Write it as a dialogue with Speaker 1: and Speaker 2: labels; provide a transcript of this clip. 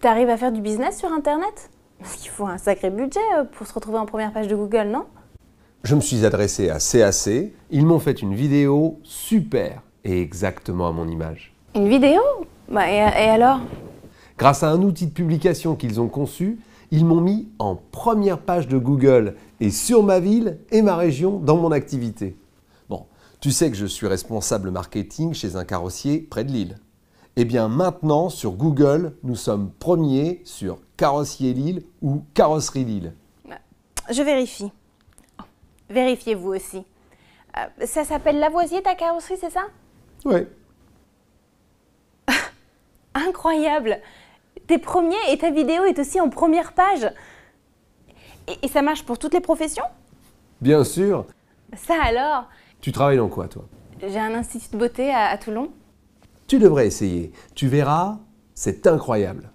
Speaker 1: T'arrives à faire du business sur Internet? Parce qu'il faut un sacré budget euh, pour se retrouver en première page de Google, non?
Speaker 2: Je me suis adressé à CAC, ils m'ont fait une vidéo super et exactement à mon image.
Speaker 1: Une vidéo? Bah et, et alors?
Speaker 2: Grâce à un outil de publication qu'ils ont conçu, ils m'ont mis en première page de Google et sur ma ville et ma région dans mon activité. Bon, tu sais que je suis responsable marketing chez un carrossier près de Lille. Eh bien maintenant, sur Google, nous sommes premiers sur Carrossier Lille ou Carrosserie Lille.
Speaker 1: Je vérifie. Oh, Vérifiez vous aussi. Euh, ça s'appelle Lavoisier ta carrosserie, c'est ça?
Speaker 2: Ouais.
Speaker 1: Incroyable T'es premier et ta vidéo est aussi en première page. Et, et ça marche pour toutes les professions?
Speaker 2: Bien sûr.
Speaker 1: Ça alors?
Speaker 2: Tu travailles dans quoi, toi?
Speaker 1: J'ai un institut de beauté à- à Toulon.
Speaker 2: Tu devrais essayer. Tu verras, c'est incroyable.